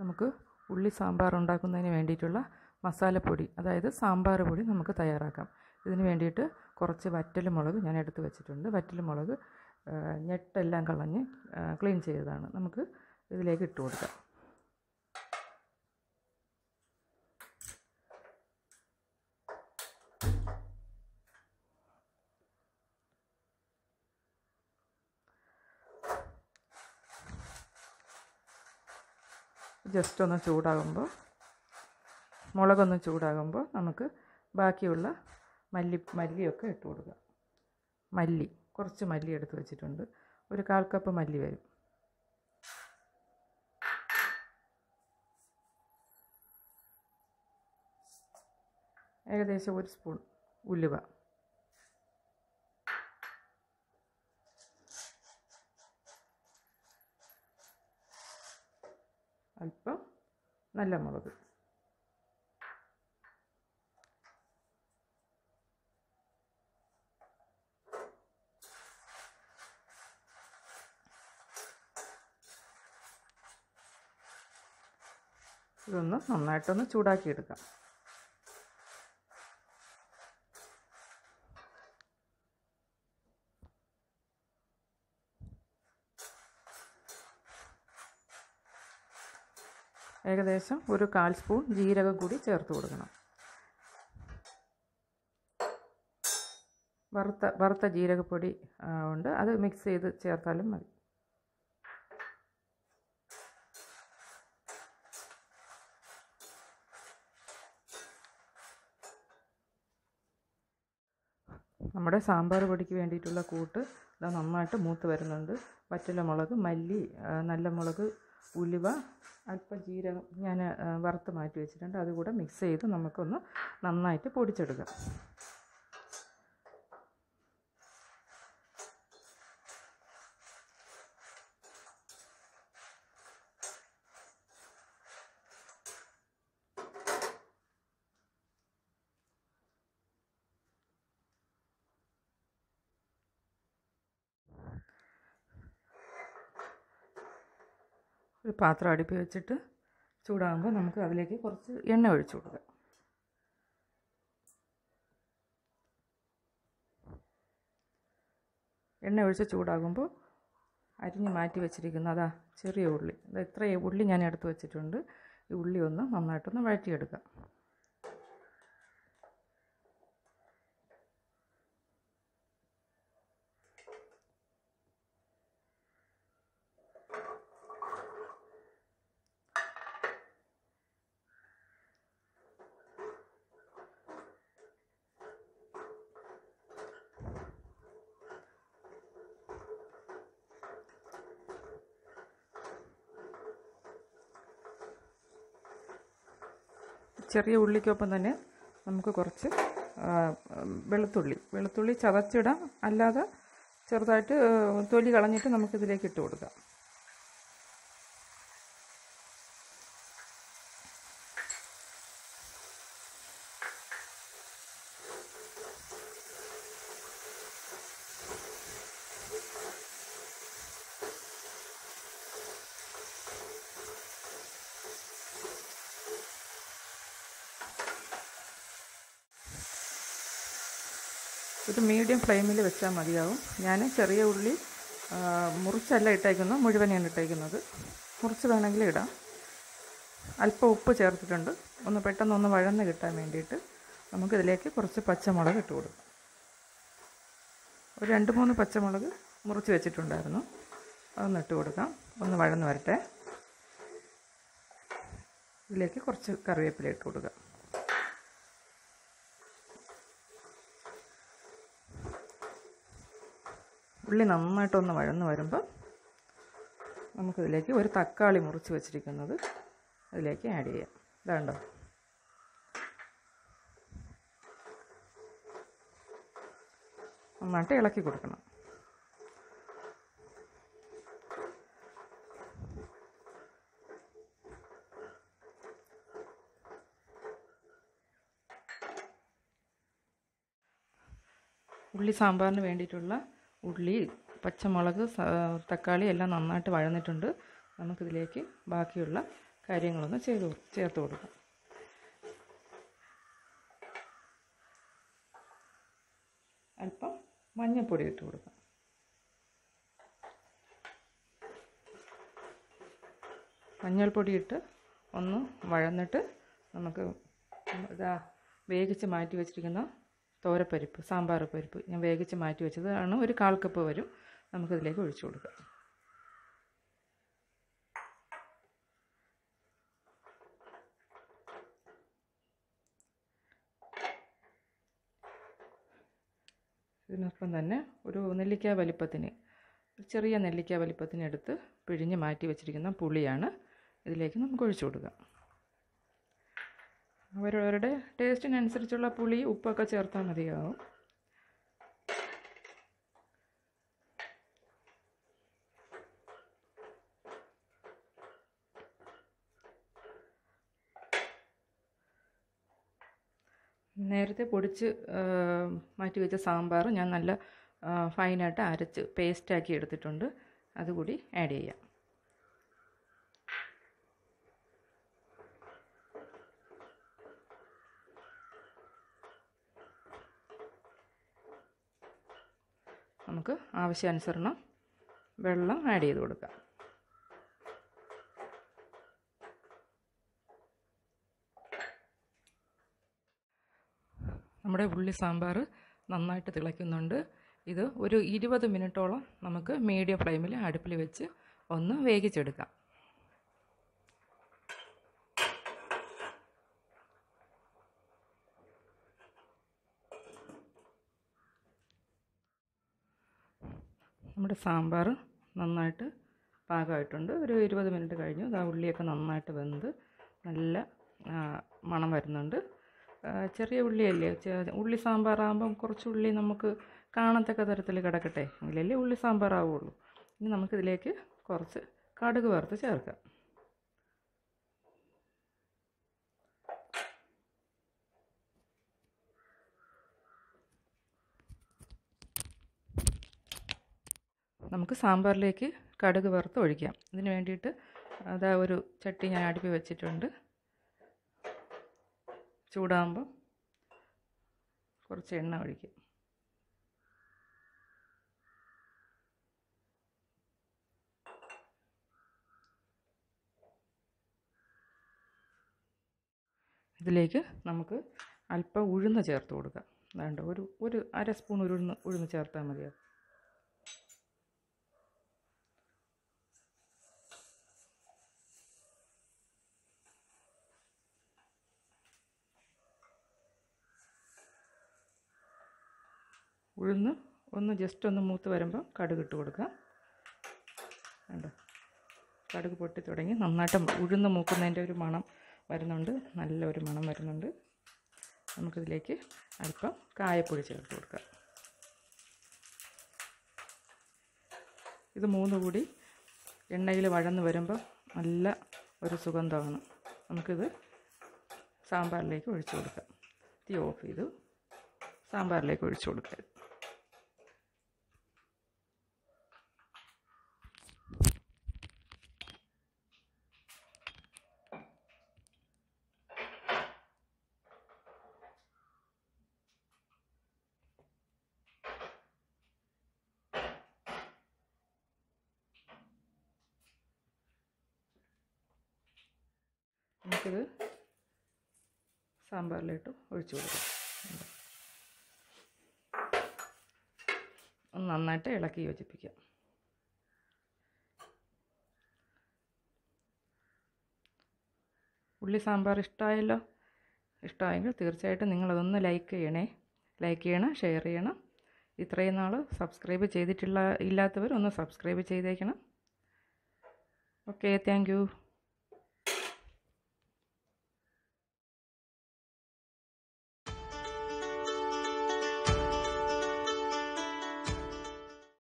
നമുക്ക് ഉള്ളി സാമ്പാർ ഉണ്ടാക്കുന്നതിന് വേണ്ടിയിട്ടുള്ള മസാലപ്പൊടി അതായത് സാമ്പാർ പൊടി നമുക്ക് തയ്യാറാക്കാം. ഇതിന് വേണ്ടിയിട്ട് കുറച്ച് വറ്റൽ മുളക് ഞാൻ എടുത്ത് വെച്ചിട്ടുണ്ട്. വറ്റൽ മുളക് ഞെട്ടെല്ലാം കളഞ്ഞ് ക്ലീൻ ചെയ്തതാണ്. നമുക്ക് ഇതിലേക്ക് ഇട്ട് കൊടുക്കാം. ജസ്റ്റ് ഒന്ന് ചൂടാകുമ്പോൾ മുളകൊന്ന് ചൂടാകുമ്പോൾ നമുക്ക് ബാക്കിയുള്ള മല്ലി മല്ലിയൊക്കെ ഇട്ട് കൊടുക്കാം. മല്ലി കുറച്ച് മല്ലി എടുത്ത് വെച്ചിട്ടുണ്ട്. ഒരു കാൽ കപ്പ് മല്ലി വരും. ഏകദേശം ഒരു സ്പൂൺ ഉലുവ. അല്പം നല്ല മുളക്. ഇതൊന്ന് നന്നായിട്ടൊന്ന് ചൂടാക്കിയെടുക്കാം. ഏകദേശം ഒരു കാൽ സ്പൂൺ ജീരകം കൂടി ചേർത്ത് കൊടുക്കണം. വറുത്ത വറുത്ത ജീരകപ്പൊടി ഉണ്ട്. അത് മിക്സ് ചെയ്ത് ചേർത്താലും മതി. നമ്മുടെ സാമ്പാർ പൊടിക്ക് വേണ്ടിയിട്ടുള്ള കൂട്ട് ഇത് നന്നായിട്ട് മൂത്ത് വരുന്നുണ്ട്. വറ്റല മുളക് മല്ലി നല്ല മുളക് ഉലുവ അല്പം ജീരകം ഞാൻ വറുത്ത് മാറ്റി വെച്ചിട്ടുണ്ട്. അതുകൂടെ മിക്സ് ചെയ്ത് നമുക്കൊന്ന് നന്നായിട്ട് പൊടിച്ചെടുക്കാം. ഒരു പാത്രം അടുപ്പി വെച്ചിട്ട് ചൂടാകുമ്പോൾ നമുക്ക് അതിലേക്ക് കുറച്ച് എണ്ണ ഒഴിച്ചു കൊടുക്കാം. എണ്ണ ഒഴിച്ച് ചൂടാകുമ്പോൾ അരിഞ്ഞ് മാറ്റി വെച്ചിരിക്കുന്നു അതാ ചെറിയ ഉള്ളി. അത് ഇത്ര ഉള്ളി ഞാൻ എടുത്ത് വെച്ചിട്ടുണ്ട്. ഈ ഉള്ളി ഒന്ന് നന്നായിട്ടൊന്ന് വഴറ്റിയെടുക്കാം. ചെറിയ ഉള്ളിക്കൊപ്പം തന്നെ നമുക്ക് കുറച്ച് വെളുത്തുള്ളി. വെളുത്തുള്ളി ചതച്ചിടാം. അല്ലാതെ ചെറുതായിട്ട് തൊലി കളഞ്ഞിട്ട് നമുക്കിതിലേക്ക് ഇട്ട് കൊടുക്കാം. ഒരു മീഡിയം ഫ്ലെയിമിൽ വെച്ചാൽ മതിയാവും. ഞാൻ ചെറിയ ഉള്ളി മുറിച്ചല്ല ഇട്ടേക്കുന്നത് മുഴുവനെയാണ് ഇട്ടേക്കുന്നത്. മുറിച്ച് വേണമെങ്കിൽ ഇടാം. അല്പം ഉപ്പ് ചേർത്തിട്ടുണ്ട്. ഒന്ന് പെട്ടെന്നൊന്ന് വഴന്ന് കിട്ടാൻ വേണ്ടിയിട്ട് നമുക്കിതിലേക്ക് കുറച്ച് പച്ചമുളക് ഇട്ട് കൊടുക്കാം. ഒരു രണ്ട് മൂന്ന് പച്ചമുളക് മുറിച്ച് വെച്ചിട്ടുണ്ടായിരുന്നു. അതൊന്ന് ഇട്ട് കൊടുക്കാം. ഒന്ന് വഴന്ന് വരട്ടെ. ഇതിലേക്ക് കുറച്ച് കറിവേപ്പില ഇട്ട് കൊടുക്കാം. ഉള്ളി നന്നായിട്ടൊന്ന് വഴന്ന് വരുമ്പോൾ നമുക്കിതിലേക്ക് ഒരു തക്കാളി മുറിച്ച് വെച്ചിരിക്കുന്നത് അതിലേക്ക് ആഡ് ചെയ്യാം. ഇതാണ്ടോ? നന്നായിട്ട് ഇളക്കി കൊടുക്കണം. ഉള്ളി സാമ്പാറിന് വേണ്ടിയിട്ടുള്ള ഉള്ളി പച്ചമുളക് തക്കാളി എല്ലാം നന്നായിട്ട് വഴന്നിട്ടുണ്ട്. നമുക്കിതിലേക്ക് ബാക്കിയുള്ള കാര്യങ്ങളൊന്ന് ചെയ്ത് ചേർത്ത് കൊടുക്കാം. അല്പം മഞ്ഞൾപ്പൊടി ഇട്ട് കൊടുക്കാം. മഞ്ഞൾപ്പൊടി ഇട്ട് ഒന്ന് വഴന്നിട്ട് നമുക്ക് ഇതാ വേവിച്ച് മാറ്റി വെച്ചിരിക്കുന്ന തോരപ്പരിപ്പ് സാമ്പാർ പരിപ്പ് ഞാൻ വേവിച്ച് മാറ്റി വെച്ചത് ആണ് ഒരു കാൽ കപ്പ് വരും. നമുക്കിതിലേക്ക് ഒഴിച്ചു കൊടുക്കാം. ഇതിനൊപ്പം തന്നെ ഒരു നെല്ലിക്ക വലിപ്പത്തിന് ചെറിയ നെല്ലിക്ക വലിപ്പത്തിനെടുത്ത് പിഴിഞ്ഞ് മാറ്റി വെച്ചിരിക്കുന്ന പുളിയാണ് ഇതിലേക്ക് നമുക്ക് ഒഴിച്ചു കൊടുക്കാം. അവരവരുടെ ടേസ്റ്റിനനുസരിച്ചുള്ള പുളി ഉപ്പൊക്കെ ചേർത്താൽ മതിയാവും. നേരത്തെ പൊടിച്ച് മാറ്റി വെച്ച സാമ്പാർ ഞാൻ നല്ല ഫൈനായിട്ട് അരച്ച് പേസ്റ്റാക്കി എടുത്തിട്ടുണ്ട്. അതുകൂടി ആഡ് ചെയ്യാം. നമുക്ക് ആവശ്യാനുസരണം വെള്ളം ആഡ് ചെയ്ത് കൊടുക്കാം. നമ്മുടെ ഉള്ളി സാമ്പാർ നന്നായിട്ട് തിളയ്ക്കുന്നുണ്ട്. ഇത് ഒരു ഇരുപത് മിനിറ്റോളം നമുക്ക് മീഡിയം ഫ്ലെയിമിൽ അടുപ്പിൽ വെച്ച് ഒന്ന് വേവിച്ചെടുക്കാം. നമ്മുടെ സാമ്പാർ നന്നായിട്ട് പാകമായിട്ടുണ്ട്. ഒരു ഇരുപത് മിനിറ്റ് കഴിഞ്ഞു. ആ ഉള്ളിയൊക്കെ നന്നായിട്ട് വെന്ത് നല്ല മണം വരുന്നുണ്ട്. ചെറിയ ഉള്ളിയല്ലേ? ഉള്ളി സാമ്പാറാകുമ്പം കുറച്ച് ഉള്ളി നമുക്ക് കാണത്തക്ക തരത്തിൽ കിടക്കട്ടെ? എങ്കിലല്ലേ ഉള്ളി സാമ്പാറാവുള്ളൂ. ഇനി നമുക്കിതിലേക്ക് കുറച്ച് കടുക് വറുത്ത് ചേർക്കാം. നമുക്ക് സാമ്പാറിലേക്ക് കടുക് വറുത്ത് ഒഴിക്കാം. ഇതിന് വേണ്ടിയിട്ട് അതാ ഒരു ചട്ടി ഞാൻ അടുപ്പി വെച്ചിട്ടുണ്ട്. ചൂടാകുമ്പോൾ കുറച്ച് എണ്ണ ഒഴിക്കും. ഇതിലേക്ക് നമുക്ക് അല്പം ഉഴുന്ന് ചേർത്ത് കൊടുക്കാം. വേണ്ട ഒരു ഒരു അര സ്പൂൺ ഉഴുന്ന് ഉഴുന്ന് ചേർത്താൽ മതിയാവും. ഉഴുന്ന് ഒന്ന് ജസ്റ്റ് ഒന്ന് മൂത്ത് വരുമ്പോൾ കടുക് ഇട്ട് കൊടുക്കുക കണ്ടോ? കടുക് പൊട്ടി തുടങ്ങി. നന്നായിട്ട് ഉഴുന്ന് മൂക്കുന്നതിന്റെ ഒരു മണം വരുന്നുണ്ട്. നല്ലൊരു മണം വരുന്നുണ്ട്. നമുക്കിതിലേക്ക് അല്പം കായപ്പൊടി ചേർത്ത് കൊടുക്കുക ഇത് മൂന്ന് കൂടി എണ്ണയിൽ വഴന്ന് വരുമ്പോൾ നല്ല ഒരു സുഗന്ധമാണ്. നമുക്കിത് സാമ്പാറിലേക്ക് ഒഴിച്ചു കൊടുക്കാം. തീ ഓഫ് ചെയ്തു. സാമ്പാറിലേക്ക് ഒഴിച്ചു കൊടുക്കാം. നമുക്കിത് സാമ്പാറിലിട്ട് ഒഴിച്ചു കൊടുക്കാം. ഒന്ന് നന്നായിട്ട് ഇളക്കി യോജിപ്പിക്കാം ഉള്ളി സാമ്പാർ ഇഷ്ടമായല്ലോ ഇഷ്ടമായെങ്കിൽ തീർച്ചയായിട്ടും നിങ്ങളതൊന്ന് ലൈക്ക് ചെയ്യണേ. ലൈക്ക് ചെയ്യണം ഷെയർ ചെയ്യണം. ഇത്രയും നാൾ സബ്സ്ക്രൈബ് ചെയ്തിട്ടുള്ള ഇല്ലാത്തവർ ഒന്ന് സബ്സ്ക്രൈബ് ചെയ്തേക്കണം. Okay thank